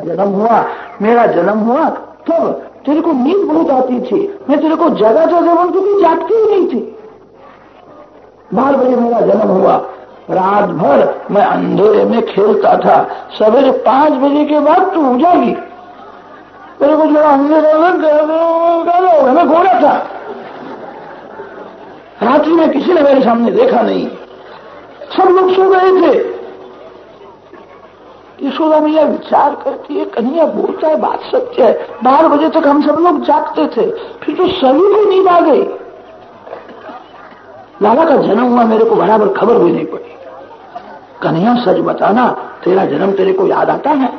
जन्म हुआ, मेरा जन्म हुआ, तब तेरे को नींद बहुत आती थी। मैं तेरे को जगा जगह जब क्योंकि जागती ही नहीं थी। बारह बजे मेरा जन्म हुआ। रात भर मैं अंधेरे में खेलता था। सवेरे पाँच बजे के बाद तू उजागी मेरे को थोड़ा अंधेरा मैं घोड़ा था। रात्रि में किसी ने मेरे सामने देखा नहीं। सब लोग सो गए थे। यशोदा मैया विचार करती है, कन्हैया बोलता है, बात सत्य है। बारह बजे तक हम सब लोग जागते थे, फिर तो सभी को नींद आ गई। लाला का जन्म हुआ, मेरे को बराबर खबर भी नहीं पड़ी। कन्हैया, सच बताना, तेरा जन्म तेरे को याद आता है?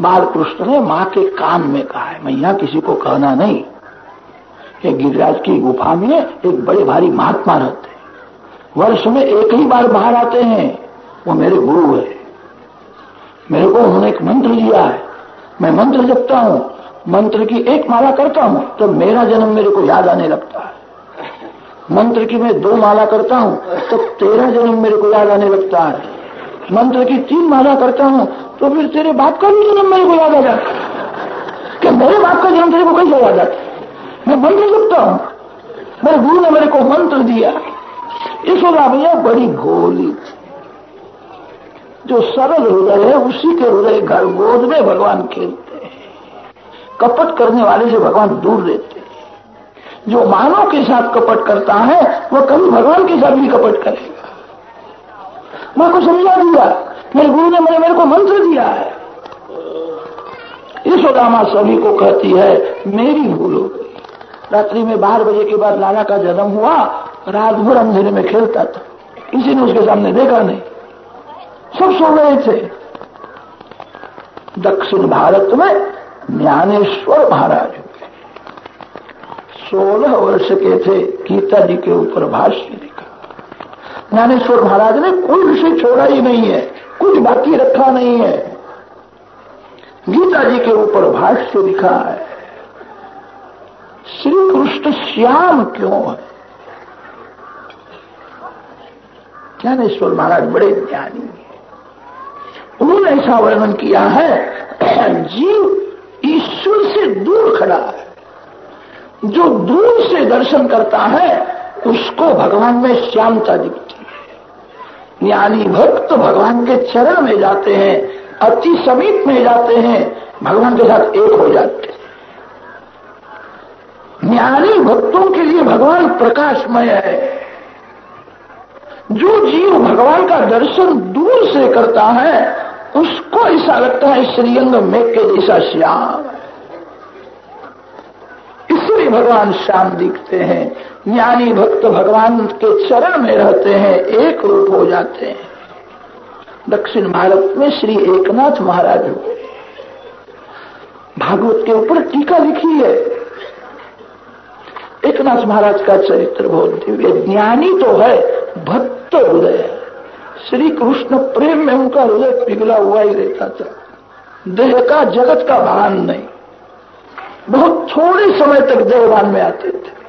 बाल कृष्ण ने माँ के कान में कहा है, मैया, किसी को कहना नहीं। एक गिरिराज की गुफा में एक बड़े भारी महात्मा रहते वर्ष में एक ही बार बाहर आते हैं। वो मेरे गुरु है। मेरे को उन्होंने एक मंत्र दिया है। मैं मंत्र जपता हूँ, मंत्र की एक माला करता हूँ तो मेरा जन्म मेरे को याद आने लगता है। मंत्र की मैं दो माला करता हूँ तो तेरा जन्म मेरे को याद आने लगता है। मंत्र की तीन माला करता हूँ तो फिर तेरे बाप का भी जन्म मेरे को याद आ जाता कि मेरे बाप का जन्म तेरे को कैसे याद आता मैं मंत्र जपता हूँ। मेरे गुरु ने मेरे को मंत्र दिया। इस भैया, बड़ी गोली। थी जो सरल हृदय है, उसी के हृदय घर गोद में भगवान खेलते हैं। कपट करने वाले से भगवान दूर रहते हैं। जो मानव के साथ कपट करता है, वह कभी भगवान के साथ भी कपट करेगा। मैं को समझा दिया, मेरे गुरु ने मेरे मेरे को मंत्र दिया है। यशोदामा सभी को कहती है, मेरी भूल हो गई। रात्रि में बारह बजे के बाद लाला का जन्म हुआ, रात भर अंधेरे में खेलता था। किसी ने उसके सामने देखा नहीं। सब सो गए थे दक्षिण भारत में ज्ञानेश्वर महाराज सोलह वर्ष के थे, गीता जी के ऊपर भाष्य लिखा। ज्ञानेश्वर महाराज ने कोई विषय छोड़ा ही नहीं है, कुछ बाकी रखा नहीं है। गीता जी के ऊपर भाष्य लिखा है श्री कृष्ण श्याम क्यों है? ज्ञानेश्वर महाराज बड़े ज्ञानी उन्होंने ऐसा वर्णन किया है जीव ईश्वर से दूर खड़ा है। जो दूर से दर्शन करता है, उसको भगवान में श्यामता दिखती है। ज्ञानी भक्त भगवान के चरण में जाते हैं, अति समीप में जाते हैं, भगवान के साथ एक हो जाते हैं। ज्ञानी भक्तों के लिए भगवान प्रकाशमय है। जो जीव भगवान का दर्शन दूर से करता है, उसको ऐसा लगता है श्रीअंग में के जैसा श्याम। इसलिए भगवान श्याम दिखते हैं। ज्ञानी भक्त भगवान के चरण में रहते हैं, एक रूप हो जाते हैं। दक्षिण भारत में श्री एकनाथ महाराज हुए। भागवत के ऊपर टीका लिखी है। एकनाथ महाराज का चरित्र बहुत दिव्य। ज्ञानी तो है भक्त हृदय। श्री कृष्ण प्रेम में उनका हृदय पिघला हुआ ही रहता था। देह का जगत का भान नहीं। बहुत थोड़े समय तक देहवान में आते थे।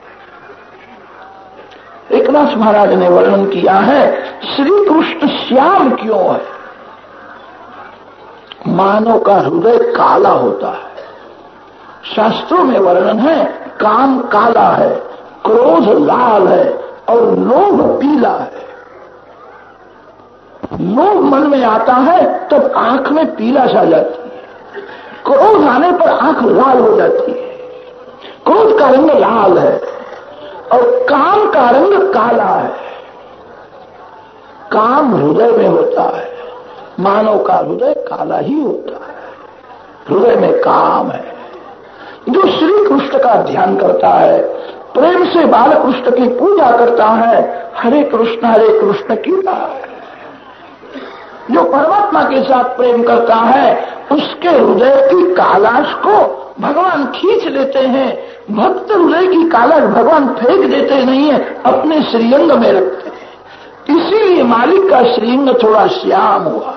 एकनाथ महाराज ने वर्णन किया है श्री कृष्ण श्याम क्यों है? मानव का हृदय काला होता है। शास्त्रों में वर्णन है, काम काला है, क्रोध लाल है और लोभ पीला है। लोभ मन में आता है, तब आँख में पीला सा जाती है। क्रोध आने पर आँख लाल हो जाती है। क्रोध का रंग लाल है और काम का रंग काला है। काम हृदय में होता है। मानव का हृदय काला ही होता है। हृदय में काम है। जो श्री कृष्ण का ध्यान करता है प्रेम से बाल कृष्ण की पूजा करता है। हरे कृष्ण हरे कृष्ण की जो परमात्मा के साथ प्रेम करता है, उसके हृदय की कालाश को भगवान खींच लेते हैं। भक्त हृदय की कालाश भगवान फेंक देते नहीं है, अपने श्रीअंग में रखते हैं। इसीलिए मालिक का श्रीअंग थोड़ा श्याम हुआ।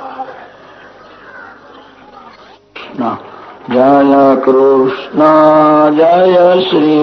जय कृष्ण जय श्री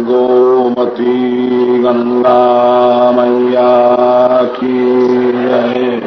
गोमती गंगा मैया की जय।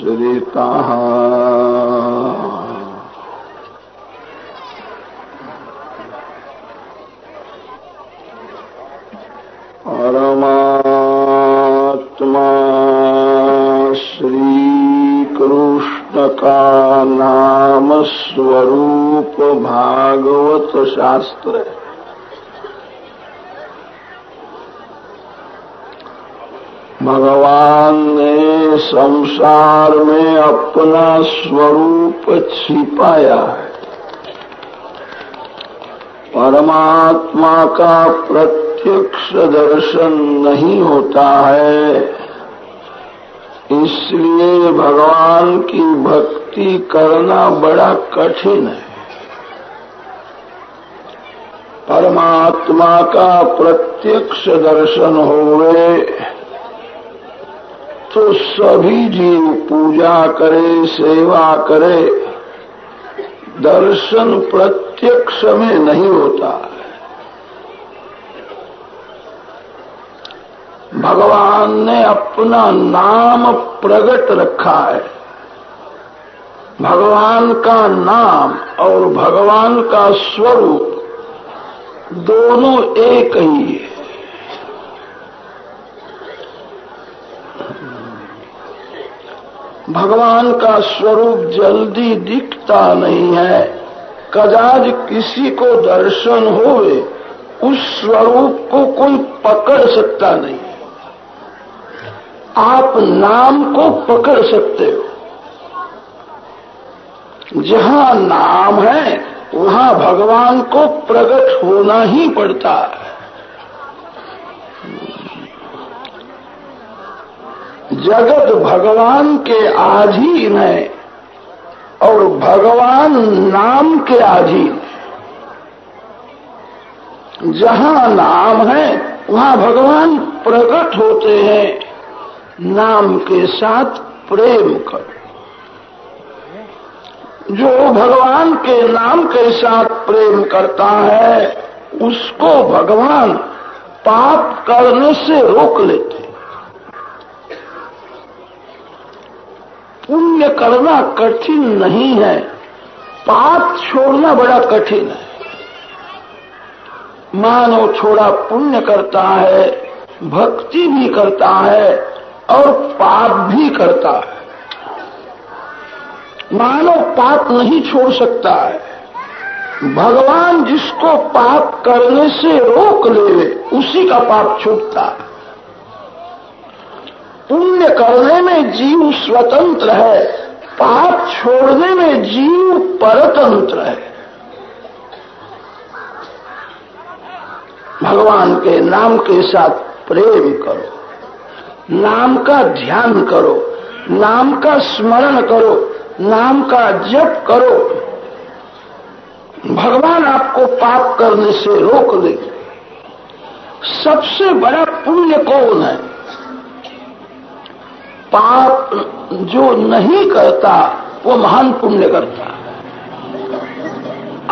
उपाश्रितः परमात्मा का नाम स्वरूप भागवत शास्त्र भगवान ने संसार में अपना स्वरूप छिपाया है। परमात्मा का प्रत्यक्ष दर्शन नहीं होता है। इसलिए भगवान की भक्ति करना बड़ा कठिन है। परमात्मा का प्रत्यक्ष दर्शन होवे तो सभी जीव पूजा करे, सेवा करे। दर्शन प्रत्यक्ष में नहीं होता। भगवान ने अपना नाम प्रकट रखा है। भगवान का नाम और भगवान का स्वरूप दोनों एक ही है। भगवान का स्वरूप जल्दी दिखता नहीं है। कदाच किसी को दर्शन होवे, उस स्वरूप को कोई पकड़ सकता नहीं। आप नाम को पकड़ सकते हो। जहाँ नाम है, वहाँ भगवान को प्रकट होना ही पड़ता है। जगत भगवान के आधीन है और भगवान नाम के आधीन। जहाँ नाम है, वहाँ भगवान प्रकट होते हैं। नाम के साथ प्रेम कर। जो भगवान के नाम के साथ प्रेम करता है, उसको भगवान पाप करने से रोक लेते पुण्य करना कठिन नहीं है। पाप छोड़ना बड़ा कठिन है। मानव छोड़ा पुण्य करता है, भक्ति भी करता है और पाप भी करता है। मानव पाप नहीं छोड़ सकता है। भगवान जिसको पाप करने से रोक ले, उसी का पाप छूटता है। पुण्य करने में जीव स्वतंत्र है, पाप छोड़ने में जीव परतंत्र है। भगवान के नाम के साथ प्रेम करो, नाम का ध्यान करो, नाम का स्मरण करो, नाम का जप करो। भगवान आपको पाप करने से रोक देंगे। सबसे बड़ा पुण्य कौन है? पाप जो नहीं करता, वो महान पुण्य करता।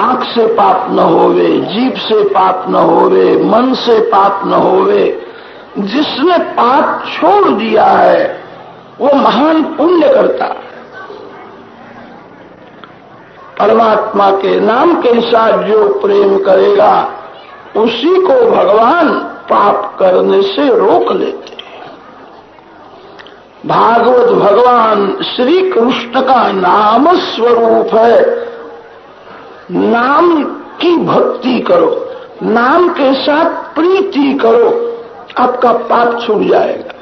आँख से पाप न होवे जीप से पाप न होवे, मन से पाप न होवे, जिसने पाप छोड़ दिया है, वो महान पुण्य करता। परमात्मा के नाम के साथ जो प्रेम करेगा, उसी को भगवान पाप करने से रोक लेते। भागवत भगवान श्री कृष्ण का नाम स्वरूप है। नाम की भक्ति करो, नाम के साथ प्रीति करो, आपका पाप छूट जाएगा।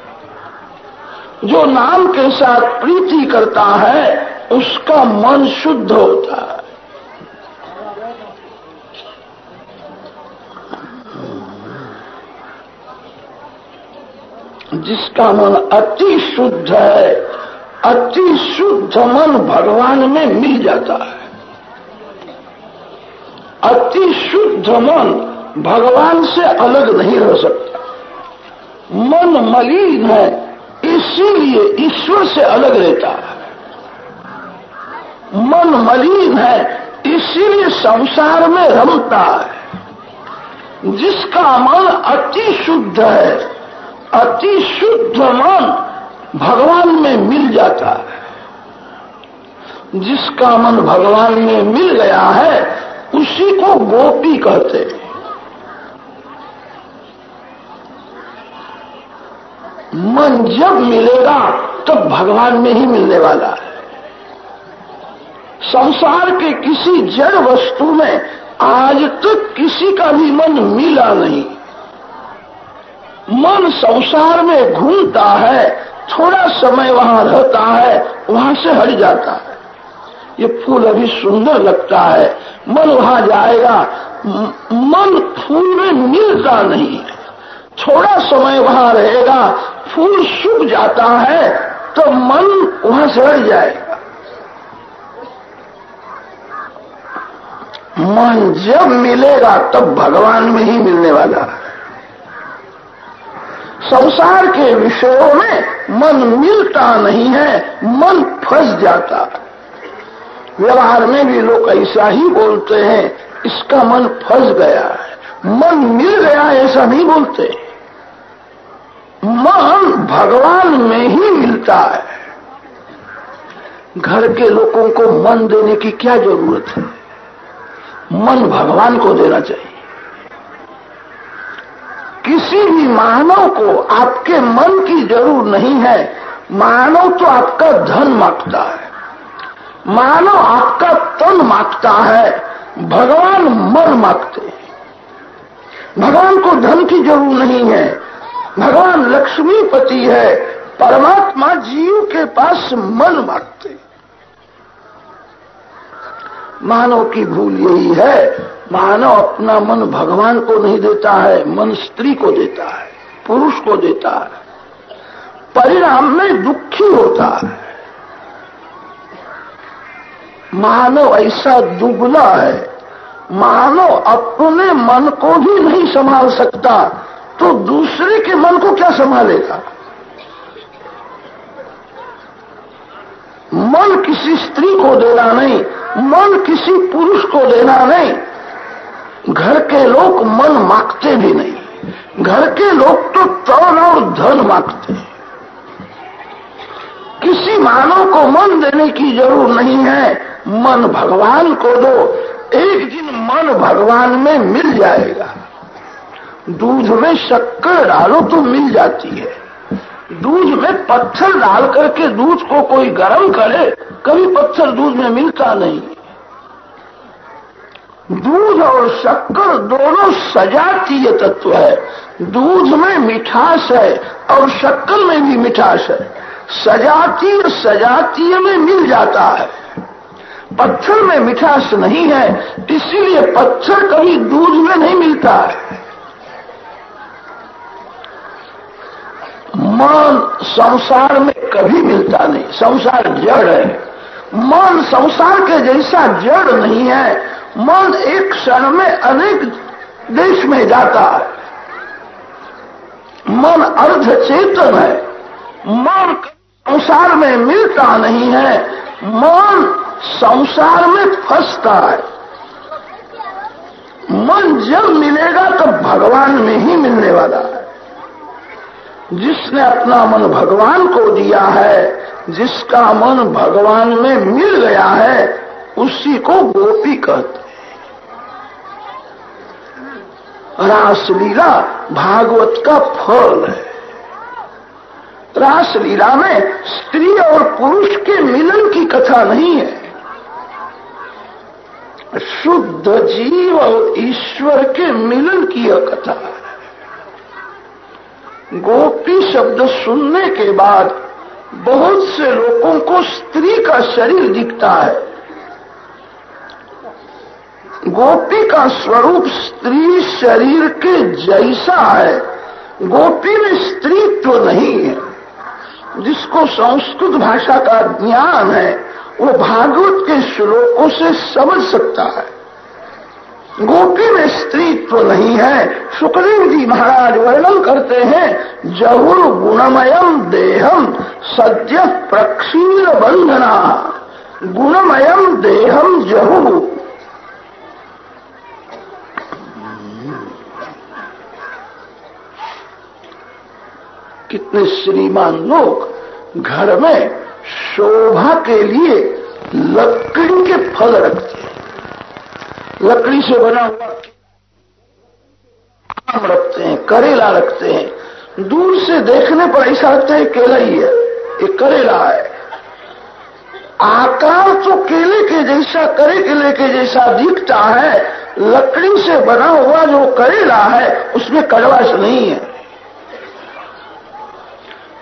जो नाम के साथ प्रीति करता है, उसका मन शुद्ध होता है। जिसका मन अति शुद्ध है, अति शुद्ध मन भगवान में मिल जाता है। अति शुद्ध मन भगवान से अलग नहीं रह सकता। मन मलिन है, इसीलिए ईश्वर से अलग रहता है। मन मलिन है, इसीलिए संसार में रमता है। जिसका मन अति शुद्ध है अति शुद्ध मन भगवान में मिल जाता है। जिसका मन भगवान में मिल गया है, उसी को गोपी कहते हैं। मन जब मिलेगा, तब तो भगवान में ही मिलने वाला है। संसार के किसी जड़ वस्तु में आज तक किसी का भी मन मिला नहीं। मन संसार में घूमता है, थोड़ा समय वहाँ रहता है, वहाँ से हट जाता है। ये फूल अभी सुंदर लगता है, मन वहाँ जाएगा मन फूल में मिलता नहीं थोड़ा समय वहाँ रहेगा, फूल सूख जाता है तो मन वहाँ से हट जाएगा। मन जब मिलेगा, तब भगवान में ही मिलने वाला है। संसार के विषयों में मन मिलता नहीं है, मन फंस जाता। व्यवहार में भी लोग ऐसा ही बोलते हैं, इसका मन फंस गया है। मन मिल गया ऐसा नहीं बोलते। मन भगवान में ही मिलता है। घर के लोगों को मन देने की क्या ज़रूरत है? मन भगवान को देना चाहिए। किसी भी मानव को आपके मन की ज़रूर नहीं है। मानव तो आपका धन माँगता है। मानव आपका तन माँगता है। भगवान मन मांगते हैं। भगवान को धन की ज़रूर नहीं है। भगवान लक्ष्मीपति है। परमात्मा जीव के पास मन मांगते मानव की भूल यही है मानव अपना मन भगवान को नहीं देता है, मन स्त्री को देता है, पुरुष को देता है। परिणाम में दुखी होता है। मानव ऐसा दुबला है, मानव अपने मन को भी नहीं संभाल सकता तो दूसरे के मन को क्या संभालेगा? मन किसी स्त्री को देना नहीं, मन किसी पुरुष को देना नहीं। घर के लोग मन मांगते भी नहीं। घर के लोग तो तन और धन मांगते हैं। किसी मानव को मन देने की ज़रूर नहीं है। मन भगवान को दो। एक दिन मन भगवान में मिल जाएगा। दूध में शक्कर डालो तो मिल जाती है। दूध में पत्थर डाल करके दूध को कोई गर्म करे, कभी पत्थर दूध में मिलता नहीं। दूध और शक्कर दोनों सजातीय तत्व है। दूध में मिठास है और शक्कर में भी मिठास है। सजातीय सजातीय में मिल जाता है। पत्थर में मिठास नहीं है, इसीलिए पत्थर कभी दूध में नहीं मिलता है। मन संसार में कभी मिलता नहीं। संसार जड़ है। मन संसार के जैसा जड़ नहीं है मन एक क्षण में अनेक देश में जाता है। मन अर्ध चेतन है। मन संसार में मिलता नहीं है। मन संसार में फंसता है। मन जब मिलेगा तब भगवान में ही मिलने वाला है। जिसने अपना मन भगवान को दिया है, जिसका मन भगवान में मिल गया है, उसी को गोपी कहते रासलीला भागवत का फल है। रासलीला में स्त्री और पुरुष के मिलन की कथा नहीं है। शुद्ध जीव और ईश्वर के मिलन की यह कथा है। गोपी शब्द सुनने के बाद बहुत से लोगों को स्त्री का शरीर दिखता है। गोपी का स्वरूप स्त्री शरीर के जैसा है। गोपी में स्त्रीत्व नहीं है। जिसको संस्कृत भाषा का ज्ञान है, वो भागवत के श्लोकों से समझ सकता है। गोपी में स्त्रीत्व नहीं है। सुखदेव जी महाराज वर्णन करते हैं, जहुर गुणमयम देहम सद्य प्रक्षीण बंधना। गुणमयम देहम जहु। कितने श्रीमान लोग घर में शोभा के लिए लकड़ी के फल रखते हैं। लकड़ी से बना हुआ आम रखते हैं, करेला रखते हैं। दूर से देखने पर ऐसा लगता है केला ही है, ये करेला है। आकार तो केले के जैसा, करे केले के जैसा दिखता है। लकड़ी से बना हुआ जो करेला है, उसमें कड़वाश नहीं है।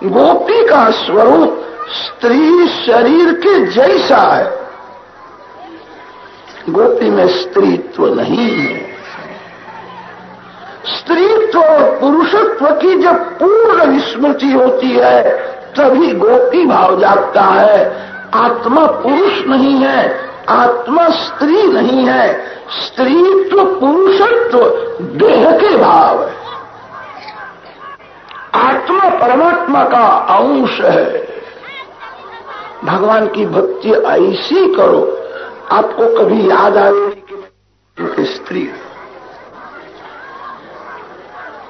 गोपी का स्वरूप स्त्री शरीर के जैसा है। गोपी में स्त्रीत्व नहीं है। स्त्रीत्व और पुरुषत्व की जब पूर्ण विस्मृति होती है, तभी गोपी भाव जागता है। आत्मा पुरुष नहीं है, आत्मा स्त्री नहीं है। स्त्रीत्व पुरुषत्व देह के भाव है। आत्मा परमात्मा का अंश है। भगवान की भक्ति ऐसी करो, आपको कभी याद आएगी कि स्त्री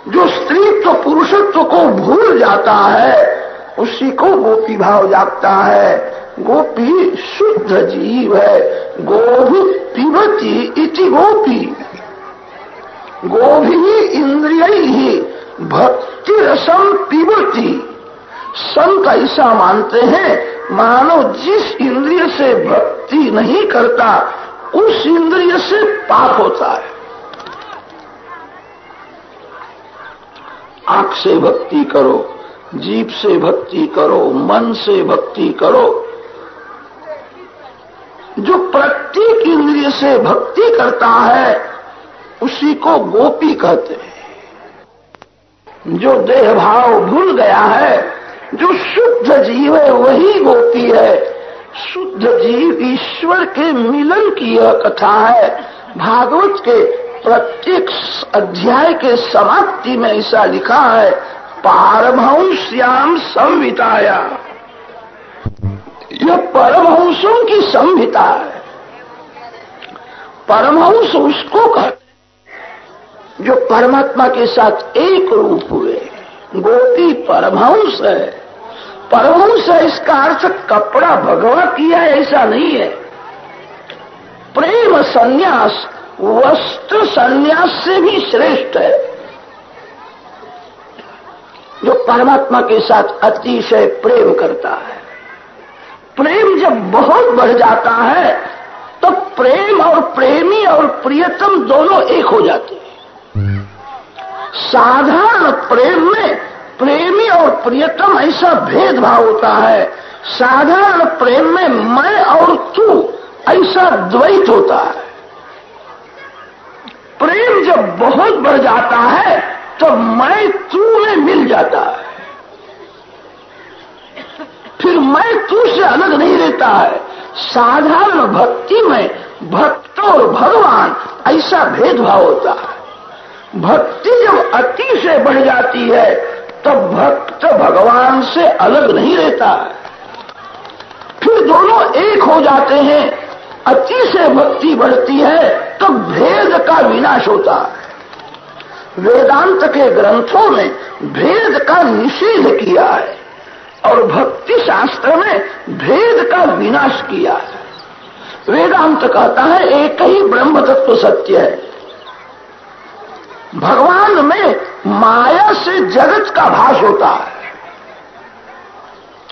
जो स्त्री तो पुरुषत्व को भूल जाता है, उसी को गोपी भाव जागता है। गोपी शुद्ध जीव है, गोभी पिबती इति गोपी। गोभी इंद्रिय ही भक्ति रसम पिबती संत ऐसा मानते हैं, मानो जिस इंद्रिय से भक्ति नहीं करता, उस इंद्रिय से पाप होता है। आँख से भक्ति करो जीप से भक्ति करो, मन से भक्ति करो। जो प्रत्येक इंद्रिय से भक्ति करता है, उसी को गोपी कहते हैं। जो देह भाव भूल गया है, जो शुद्ध जीव है वही गोपी है। शुद्ध जीव ईश्वर के मिलन की यह कथा है। भागवत के प्रत्येक अध्याय के समाप्ति में ऐसा लिखा है, पारमहंस्याम संविताया यह परमहंसों की संहिता है। परमहंस उसको कहते जो परमात्मा के साथ एक रूप हुए, गोपी परमहंस है। परमहंस है, इसका अर्थ कपड़ा भगवा किया ऐसा नहीं है। प्रेम संन्यास, वस्त्र संन्यास से भी श्रेष्ठ है। जो परमात्मा के साथ अतिशय प्रेम करता है। प्रेम जब बहुत बढ़ जाता है तो प्रेम और प्रेमी और प्रियतम दोनों एक हो जाते हैं। साधारण प्रेम में प्रेमी और प्रियतम ऐसा भेदभाव होता है। साधारण प्रेम में मैं और तू ऐसा द्वैत होता है। प्रेम जब बहुत बढ़ जाता है तो मैं तू में मिल जाता है। फिर मैं तू से अलग नहीं रहता है। साधारण भक्ति में भक्त और भगवान ऐसा भेदभाव होता है। भक्ति जब अति से बढ़ जाती है, तब भक्त भगवान से अलग नहीं रहता। फिर दोनों एक हो जाते हैं, अति से भक्ति बढ़ती है तो भेद का विनाश होता। है वेदांत के ग्रंथों में भेद का निषेध किया है, और भक्ति शास्त्र में भेद का विनाश किया है। वेदांत कहता है, एक ही ब्रह्म तत्व सत्य है। भगवान में माया से जगत का भाष होता है।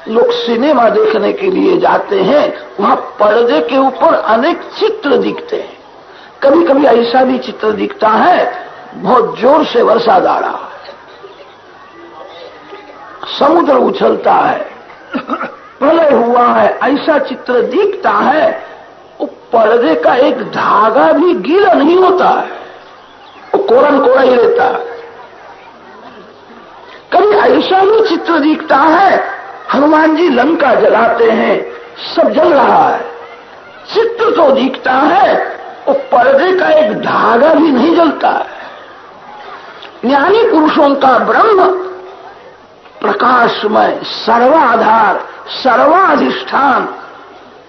लोग सिनेमा देखने के लिए जाते हैं, वहाँ पर्दे के ऊपर अनेक चित्र दिखते हैं। कभी कभी ऐसा भी चित्र दिखता है, बहुत ज़ोर से वर्षा आ रहा है समुद्र उछलता है, प्रलय हुआ है, ऐसा चित्र दिखता है, वो पर्दे का एक धागा भी गीला नहीं होता है। वो कोरन कोरा ही रहता कभी ऐसा भी चित्र दिखता है, हनुमान जी लंका जलाते हैं, सब जल रहा है। चित्र तो दिखता है, वो पर्दे का एक धागा भी नहीं जलता है। ज्ञानी पुरुषों का ब्रह्म, प्रकाशमय, सर्वाधार, सर्वाधिष्ठान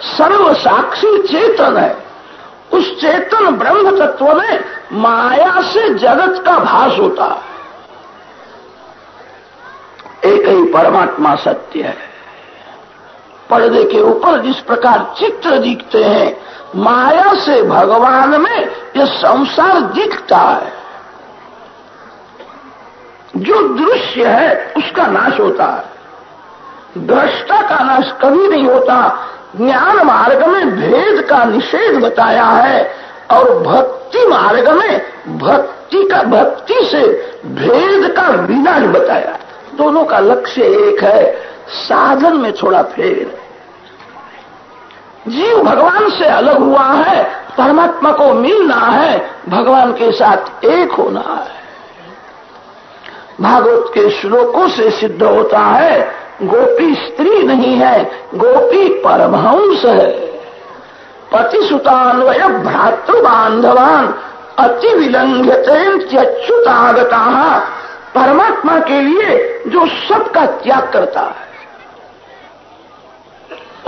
सर्व साक्षी चेतन है। उस चेतन ब्रह्म तत्व में माया से जगत का भास होता। है एक ही परमात्मा सत्य है। पर्दे के ऊपर जिस प्रकार चित्र दिखते हैं, माया से भगवान में यह संसार दिखता है। जो दृश्य है, उसका नाश होता है। दृष्टा का नाश कभी नहीं होता। ज्ञान मार्ग में भेद का निषेध बताया है और भक्ति मार्ग में भक्ति का भक्ति से भेद का विनाश बताया। दोनों का लक्ष्य एक है, साधन में थोड़ा फेर। जीव भगवान से अलग हुआ है, परमात्मा को मिलना है, भगवान के साथ एक होना है। भागवत के श्लोकों से सिद्ध होता है गोपी स्त्री नहीं है, गोपी परमहंस है। पति सुतान्वय भ्रातृ बांधवान अति विलंघ्यच्युतागता परमात्मा के लिए जो सबका त्याग करता है।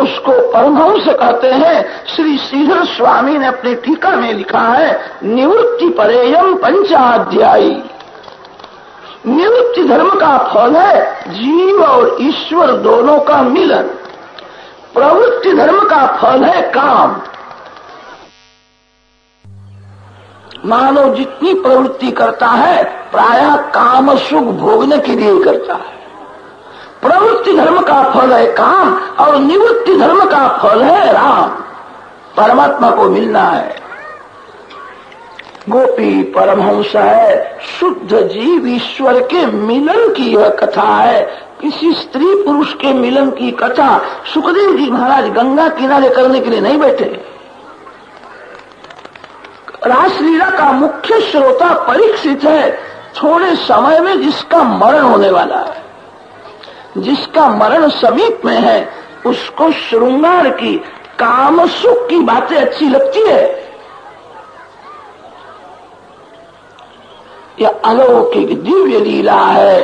उसको परमहंस कहते हैं, श्री श्रीधर स्वामी ने अपनी टीका में लिखा है, निवृत्ति परेयम पंचाध्यायी। निवृत्ति धर्म का फल है जीव और ईश्वर दोनों का मिलन। प्रवृत्ति धर्म का फल है काम। मानव जितनी प्रवृत्ति करता है, प्रायः काम सुख भोगने के लिए करता है। प्रवृत्ति धर्म का फल है काम और निवृत्ति धर्म का फल है राम। परमात्मा को मिलना है। गोपी परमहंस है। शुद्ध जीव ईश्वर के मिलन की यह कथा है। किसी स्त्री पुरुष के मिलन की कथा सुखदेव जी महाराज गंगा किनारे करने के लिए नहीं बैठे। रासलीला का मुख्य श्रोता परीक्षित है। थोड़े समय में जिसका मरण होने वाला है। जिसका मरण समीप में है, उसको श्रृंगार की काम सुख की बातें अच्छी लगती है। यह अलौकिक दिव्य लीला है।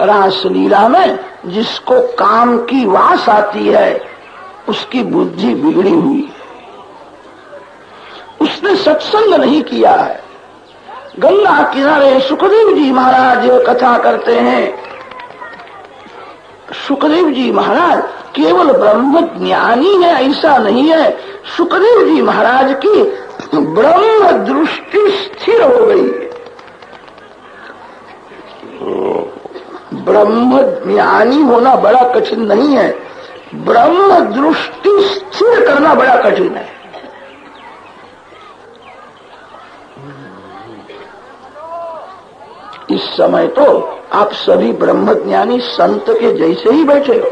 रास लीला में जिसको काम की वास आती है, उसकी बुद्धि बिगड़ी हुई है। उसने सत्संग नहीं किया है। गंगा किनारे सुखदेव जी महाराज कथा करते हैं। सुखदेव जी महाराज केवल ब्रह्म ज्ञानी है, ऐसा नहीं है। सुखदेव जी महाराज की ब्रह्म दृष्टि स्थिर हो गई। ब्रह्म ज्ञानी होना बड़ा कठिन नहीं है। ब्रह्म दृष्टि स्थिर करना बड़ा कठिन है। इस समय तो आप सभी ब्रह्मज्ञानी संत के जैसे ही बैठे हो।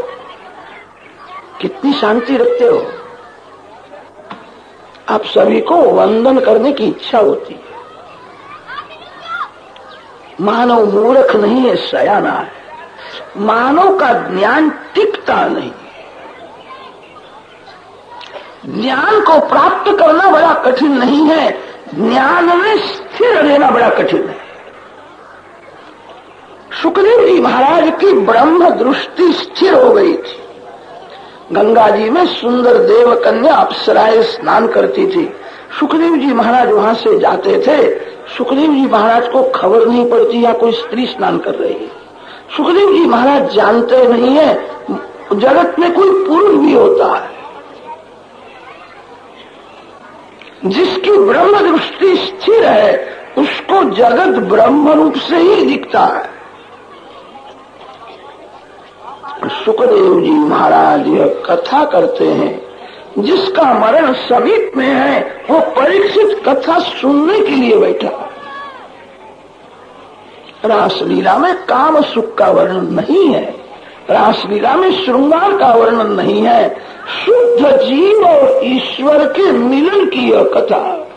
कितनी शांति रखते हो। आप सभी को वंदन करने की इच्छा होती है। मानव मूर्ख नहीं है, सयाना है। मानव का ज्ञान टिकता नहीं ज्ञान को प्राप्त करना बड़ा कठिन नहीं है, ज्ञान में स्थिर रहना बड़ा कठिन है। सुखदेव जी महाराज की ब्रह्म दृष्टि स्थिर हो गई थी। गंगा जी में सुंदर देव कन्या अप्सराएँ स्नान करती थी। सुखदेव जी महाराज वहाँ से जाते थे। सुखदेव जी महाराज को खबर नहीं पड़ती या कोई स्त्री स्नान कर रही है। सुखदेव जी महाराज जानते नहीं है, जगत में कोई पुरुष भी होता है। जिसकी ब्रह्म दृष्टि स्थिर है, उसको जगत ब्रह्म रूप से ही दिखता है। सुखदेव जी महाराज यह कथा करते हैं। जिसका मरण समीप में है, वो परीक्षित कथा सुनने के लिए बैठा। रासलीला में काम सुख का वर्णन नहीं है। रासलीला में श्रृंगार का वर्णन नहीं है। शुद्ध जीव और ईश्वर के मिलन की यह कथा।